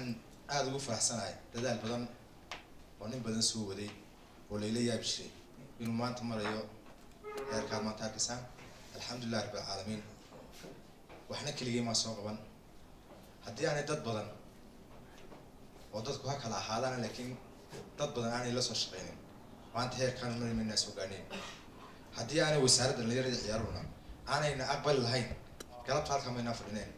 aada ugu faraxsanahay. Dadaal badan oo nin badan soo waday oo layla yaabi jiray inuu maanta marayo heerkaan maanta arkaysaan alxamdulilah rabbi alcaalamiin waxna keligay maa soo qaban. Haddii aanay dad badan oo dadku ha kala ahaadaan laakiin dad badan aanay la soo shaqeynin maanta heerkaan mari maynaa soo gaaneen haddii aanay wasaaradda dhalinyarada ciyaaruna aanayna aqbali lahayn galabta halkaa maynaa fadhineen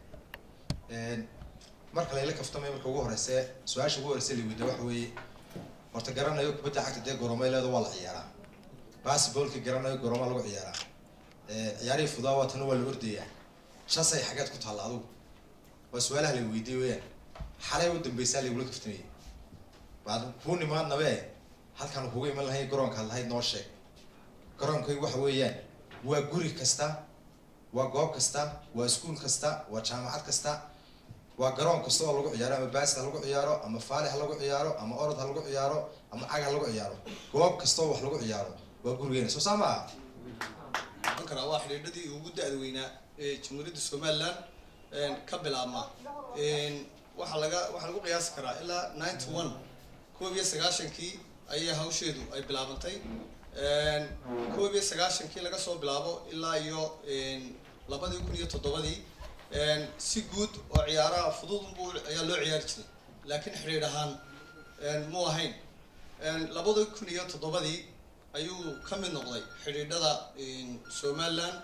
marka layla kaftamay marka ugu horeyse su'aasha ugu horeyse la weyda waxa weeye horta garanayo kubadda cagta dee goromay leedo waa la ciyaaraa. Basketballka garanayo goroma lagu ciyaaraa. Ciyaarihii fudaa waa tana waa la ordayaa shasay xageed ku taalla adugu. Waa su'aalaha la weydiiyey weyaan xalay u dambeysaa lagula kaftamayay baad kuu nimaadnabe halkaan kuga iman lahayn garoonkaad lahayd noo sheeg. Garoonkaygu waxa weeyaan waa guri kasta waa goob kasta waa iskuol kasta waa jaamacad kasta waa garoon kasta oo lagu ciyaaro ama baas ha lagu ciyaaro ama faalix ha lagu ciyaaro ama orod ha lagu ciyaaro ama cag ha lagu ciyaaro. Goob kasta oo wax lagu ciyaaro. Waa gurigeena soo saa ma waa xidhiidhadii ugu da-da weynaa ee jamhuuriyadda somaliland ka bilaabma. Waxaa laga waxaa lagu qiyaasi karaa ilaa ninety one. Koob iyo sagaashankii ayaa hawsheedu ay bilaabantay. Koob iyo sagaashankii laga soo bilaabo ilaa iyo labadii kun iyo toddobadii si guud oo ciyaaraha fudud bu ayaa loo ciyaari jiray. Laakiin xidhiidh ahaan mu ahayn. Labadii kun iyo toddobadii ayuu ka mid noqday xidhiidhada somaliland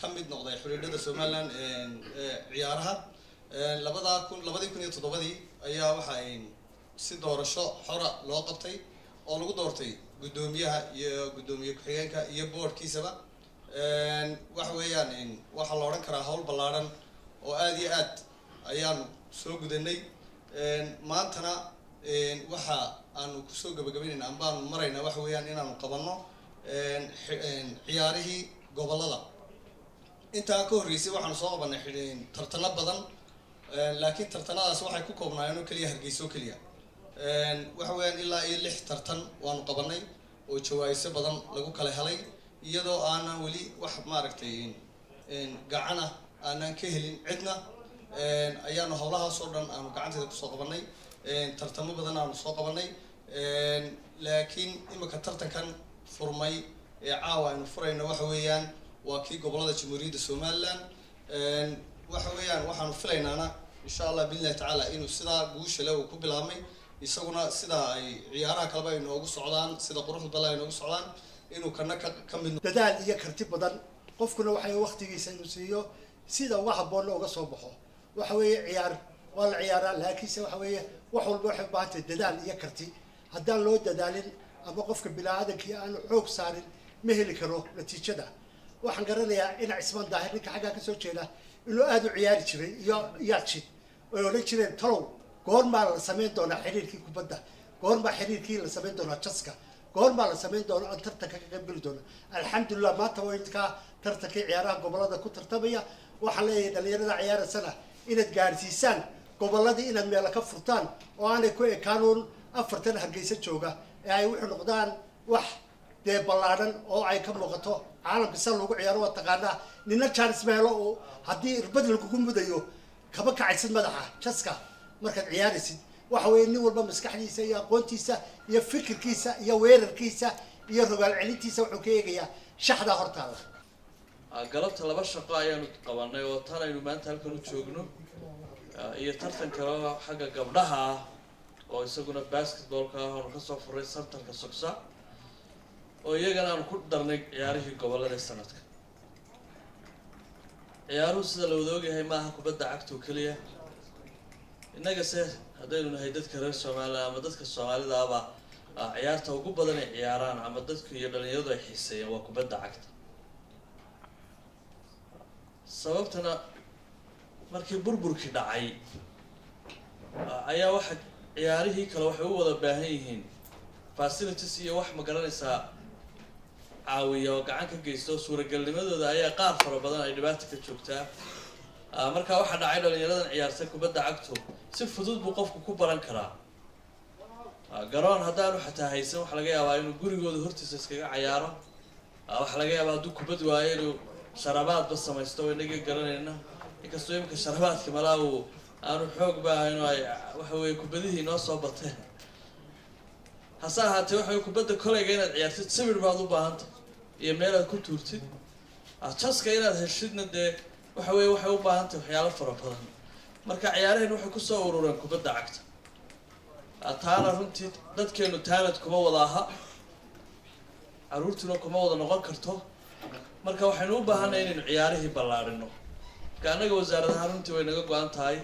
ka mid noqday xidhiidhada somaliland ciyaaraha. Labadaa kun labadii kun iyo toddobadii ayaa waxa si doorasho xora loo qabtay oo lagu doortay guddoomiyaha iyo guddoomiye ku-xigeenka iyo boardkiisaba waxa weeyaan waxaa la odhan karaa hawl ballaadhan oo aada iyo aad ayaanu soo gudanay maantana waxa aanu ku soo gabagabaynayna ambaanu maraynaa waxa weeyaan inaanu qabanno ciyaarihii gobollada intaa ka horreysay waxaanu soo qabanay tartano badan laakiin tartanadaas waxay ku koobnaayeen oo keliya hargeysa oo keliya. Waxa weeyaan ilaa iyo lix tartan waanu qabanay oo jawaa'iso badan lagu kala helay iyadoo aanan weli wax maaragtay gacana aanan ka helin. Cidna ayaanu howlahaas oo dhan aanu gacanteeda ku soo qabanay tartamo badan aanu soo qabanay laakiin imika tartankan furmay ee caawa aynu furayno waxa weeyaan waa kii gobollada jamhuuriyadda somaliland waxa weeyaan waxaanu filaynaana insha allah biidnillahi tacaala inuu sidaa guushale uu ku bilaabmay isaguna sidaa ay ciyaaraha kaleba ay noogu socdaan sida quruxda balla ay noogu socdaan inuu kana ka ka mid dadaal iyo karti badan. Qofkuna waxay waktigiisa inuu siiyo sida uga habboonna uga soo baxo. Waxa weeye ciyaar waa la ciyaaraa laakiinse waxa weeye wax walba waxay tahay dadaal iyo karti. Haddaan loo dadaalin ama qofka bini-aadankii aanu xoog saarin ma heli karo natiijada. Waxaan garanayaa inac isman daahir ninka xaggaa ka soo jeeda inuu aada u ciyaari jiray iyo yaajid oy odhan jireen talow goormaa la samayn doonaa xiriirkii kubadda. Goormaa xiriirkii la samayn doonaa jaska goormaa la samayn doono aan tartanka ka qaybgeli doono alxamdulilah maanta waa idinkaa tartankii ciyaaraha gobollada ku tartamaya waxaan leeyahay dhalinyarada ciyaarasana inaad gaadhsiisaan goboladii inaad meelo ka furtaan oo aanay ku ekaanuun afartan hargeysa jooga ee ay wuxuu noqdaan wax dee ballaadhan oo ay ka muuqato caalamka sida lagu ciyaaro waa taqaanaa. Nina jaanis meelo oo haddii irbad lagugu mudayo kama kacaysid madaxa jaska markaad ciyaaraysid. Waxa weeye nin walba maskaxdiisa iyo aqoontiisa iyo fikirkiisa iyo weerarkiisa iyo rogaal celintiisa wuxuu ka eegayaa shaxdaa hortaada galabta laba shaqo ayaanu qabanay oo tan aynu maanta halkan u joogno iyo tartan kale xagga gabdhaha ah oo isaguna basketballka ah oonu ka soo furay santarka sogsa oo iyagana aanu ku darnay ciyaarihii gobollada sanadka. Ciyaaruhu sida la wada ogyahay maaha kubadda cagta oo keliya. Innaga se haddaynu nahay dadka reer somalilan ama dadka soomaalidaaba ciyaarta ugu badan ay ciyaaraan ama dadku iyo dhalinyaradu ay xiiseeyeen waa kubadda cagta sababtana markii burburkii dhacay ayaa waxa ciyaarihii kale waxay u wada baahan yihiin facilities iyo wax ma garanaysaa caawiya oo gacan ka geysta oo suuragelnimadooda ayaa qaar fara badan ay dhibaata ka joogtaa markaa waxaa dhacay dhalinyaradan ciyaartay kubadda cagtu si fudud buu qofku ku baran karaa. Garoon haddaanu xataa haysan waxaa laga yaabaa inuu gurigooda hortiisa iskaga cayaaro. Waxaa laga yaabaa hadduu kubad waayo inuu sharabaadba samaysto inaga garanayna. Inkastoo iminka sharabaadka malaa uu aanu xoog ba ahayn oo ay waxa weye kubadihii inoo soo bateen. Hase ahaatee waxa kubadda koleyga inaad ciyaartid sawir baad u baahantay iyo meel aad ku tuurtid. Jaska inaad heshidna dee waxa weye waxay u baahantahy waxyaalo fara badan. Marka ciyaaraheen waxay ku soo urureen kubadda cagta. Taana runtii dadkeenu taalad kuma wada aha. Caruurtuna kuma wada noqon karto marka waxaynu u baahanay inaynu ciyaarihii ballaarino. Marka annaga wasaaradaha runtii way naga go-an tahay